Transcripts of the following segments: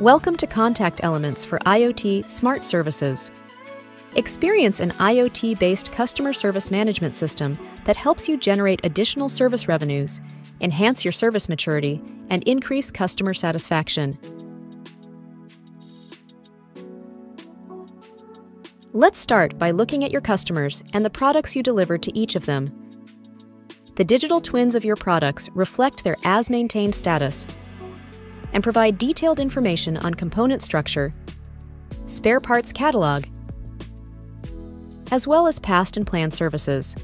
Welcome to Contact Elements for IoT Smart Services. Experience an IoT based customer service management system that helps you generate additional service revenues, enhance your service maturity, and increase customer satisfaction. Let's start by looking at your customers and the products you deliver to each of them. The digital twins of your products reflect their as maintained status and provide detailed information on component structure, spare parts catalog, as well as past and planned services.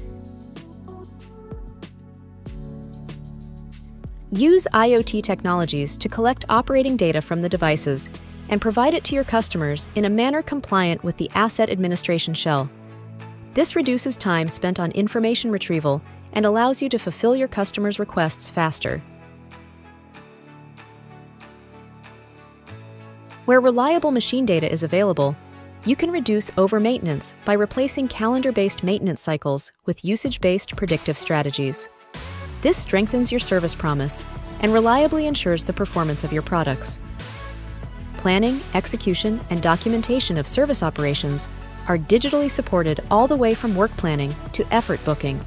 Use IoT technologies to collect operating data from the devices and provide it to your customers in a manner compliant with the Asset Administration Shell. This reduces time spent on information retrieval and allows you to fulfill your customers' requests faster. Where reliable machine data is available, you can reduce over-maintenance by replacing calendar-based maintenance cycles with usage-based predictive strategies. This strengthens your service promise and reliably ensures the performance of your products. Planning, execution, and documentation of service operations are digitally supported all the way from work planning to effort booking.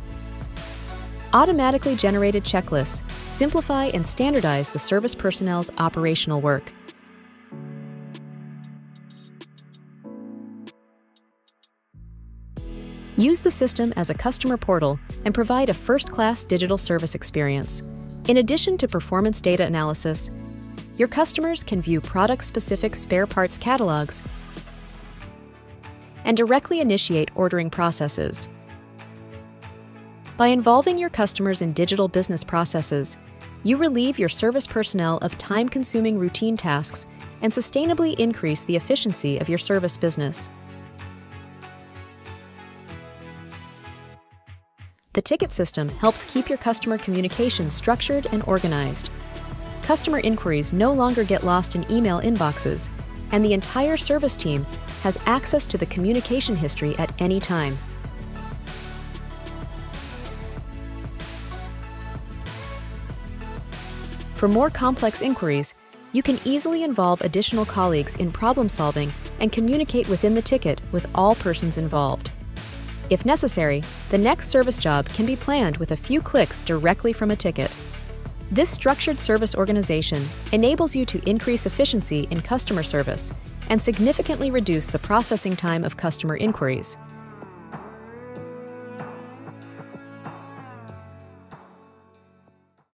Automatically generated checklists simplify and standardize the service personnel's operational work, Use the system as a customer portal and provide a first-class digital service experience. In addition to performance data analysis, your customers can view product-specific spare parts catalogs and directly initiate ordering processes. By involving your customers in digital business processes, you relieve your service personnel of time-consuming routine tasks and sustainably increase the efficiency of your service business. The ticket system helps keep your customer communication structured and organized. Customer inquiries no longer get lost in email inboxes, and the entire service team has access to the communication history at any time. For more complex inquiries, you can easily involve additional colleagues in problem solving and communicate within the ticket with all persons involved. If necessary, the next service job can be planned with a few clicks directly from a ticket. This structured service organization enables you to increase efficiency in customer service and significantly reduce the processing time of customer inquiries.